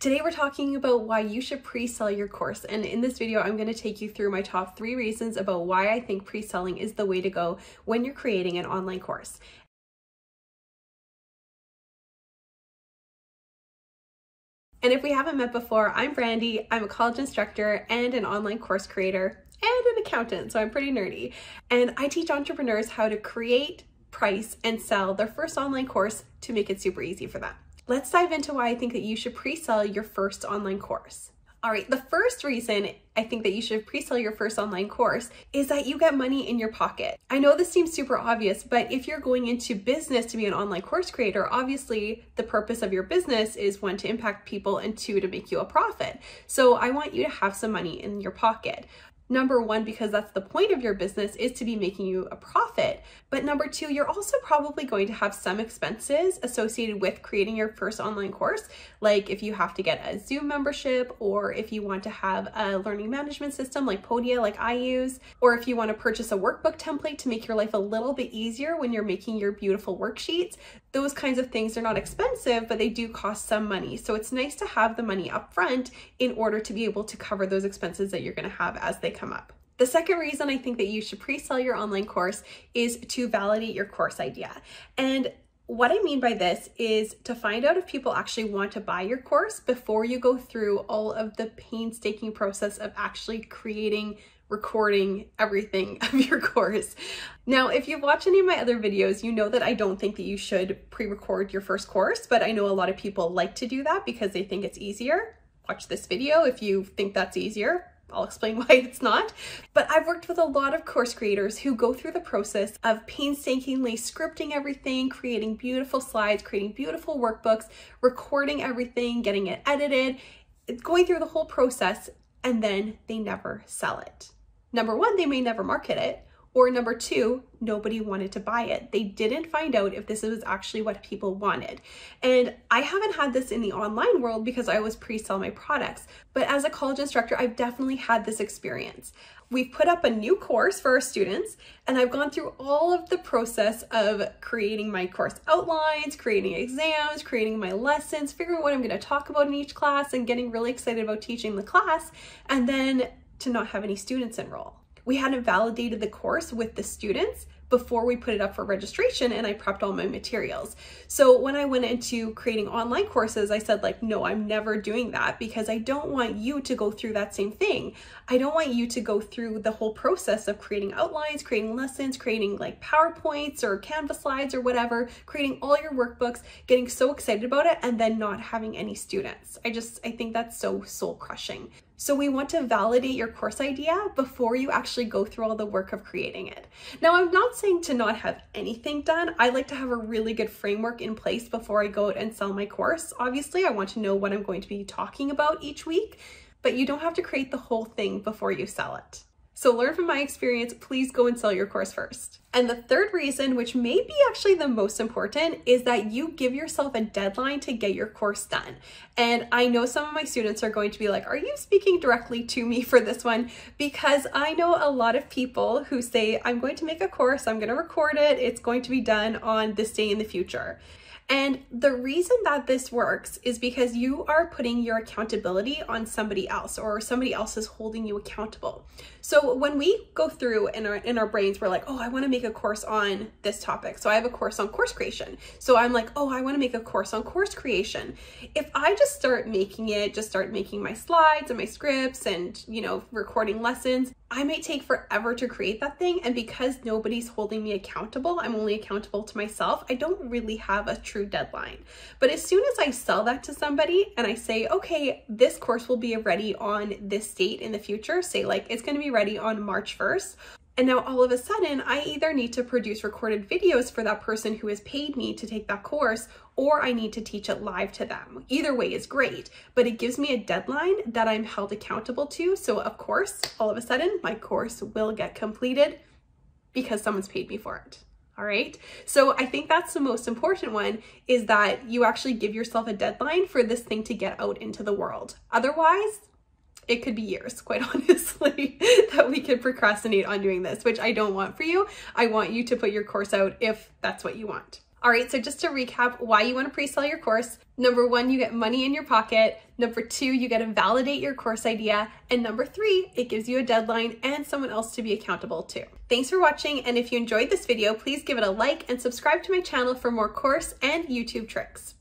Today we're talking about why you should pre-sell your course and in this video I'm going to take you through my top three reasons about why I think pre-selling is the way to go when you're creating an online course. And if we haven't met before, I'm Brandy, I'm a college instructor and an online course creator and an accountant, so I'm pretty nerdy. And I teach entrepreneurs how to create, price, and sell their first online course to make it super easy for them. Let's dive into why I think that you should pre-sell your first online course. All right, the first reason I think that you should pre-sell your first online course is that you get money in your pocket. I know this seems super obvious, but if you're going into business to be an online course creator, obviously the purpose of your business is one to impact people and two to make you a profit. So I want you to have some money in your pocket. Number one, because that's the point of your business is to be making you a profit. But number two, you're also probably going to have some expenses associated with creating your first online course. Like if you have to get a Zoom membership or if you want to have a learning management system like Podia, like I use, or if you want to purchase a workbook template to make your life a little bit easier when you're making your beautiful worksheets. Those kinds of things are not expensive, but they do cost some money. So it's nice to have the money up front in order to be able to cover those expenses that you're going to have as they come up. The second reason I think that you should pre-sell your online course is to validate your course idea. And what I mean by this is to find out if people actually want to buy your course before you go through all of the painstaking process of actually creating, recording everything of your course. Now, if you've watched any of my other videos, you know that I don't think that you should pre-record your first course, but I know a lot of people like to do that because they think it's easier. Watch this video if you think that's easier. I'll explain why it's not. But I've worked with a lot of course creators who go through the process of painstakingly scripting everything, creating beautiful slides, creating beautiful workbooks, recording everything, getting it edited, going through the whole process, and then they never sell it. Number one, they may never market it. Or number two, nobody wanted to buy it. They didn't find out if this was actually what people wanted. And I haven't had this in the online world because I always pre-sell my products. But as a college instructor, I've definitely had this experience. We've put up a new course for our students and I've gone through all of the process of creating my course outlines, creating exams, creating my lessons, figuring out what I'm gonna talk about in each class and getting really excited about teaching the class and then to not have any students enroll. We hadn't validated the course with the students before we put it up for registration and I prepped all my materials. So when I went into creating online courses, I said like, no, I'm never doing that because I don't want you to go through that same thing. I don't want you to go through the whole process of creating outlines, creating lessons, creating like PowerPoints or Canva slides or whatever, creating all your workbooks, getting so excited about it and then not having any students. I just, I think that's so soul crushing. So we want to validate your course idea before you actually go through all the work of creating it. Now, I'm not saying to not have anything done. I like to have a really good framework in place before I go out and sell my course. Obviously, I want to know what I'm going to be talking about each week, but you don't have to create the whole thing before you sell it. So learn from my experience, please go and sell your course first. And the third reason, which may be actually the most important, is that you give yourself a deadline to get your course done. And I know some of my students are going to be like, are you speaking directly to me for this one? Because I know a lot of people who say, I'm going to make a course, I'm gonna record it, it's going to be done on this day in the future. And the reason that this works is because you are putting your accountability on somebody else or somebody else is holding you accountable. So when we go through in our in our brains, we're like, oh, I want to make a course on this topic. So I have a course on course creation. So I'm like, oh, I want to make a course on course creation. If I just start making it, just start making my slides and my scripts and, you know, recording lessons, I might take forever to create that thing. And because nobody's holding me accountable, I'm only accountable to myself. I don't really have a true deadline. But as soon as I sell that to somebody and I say, okay, this course will be ready on this date in the future, say like it's going to be ready on March 1st, and now all of a sudden, I either need to produce recorded videos for that person who has paid me to take that course, or I need to teach it live to them. Either way is great, but it gives me a deadline that I'm held accountable to. So of course, all of a sudden, my course will get completed because someone's paid me for it. All right. So I think that's the most important one is that you actually give yourself a deadline for this thing to get out into the world. Otherwise, it could be years, quite honestly, that we could procrastinate on doing this, which I don't want for you. I want you to put your course out if that's what you want. All right, so just to recap why you want to pre-sell your course. Number one, you get money in your pocket. Number two, you get to validate your course idea. And number three, it gives you a deadline and someone else to be accountable to. Thanks for watching. And if you enjoyed this video, please give it a like and subscribe to my channel for more course and YouTube tricks.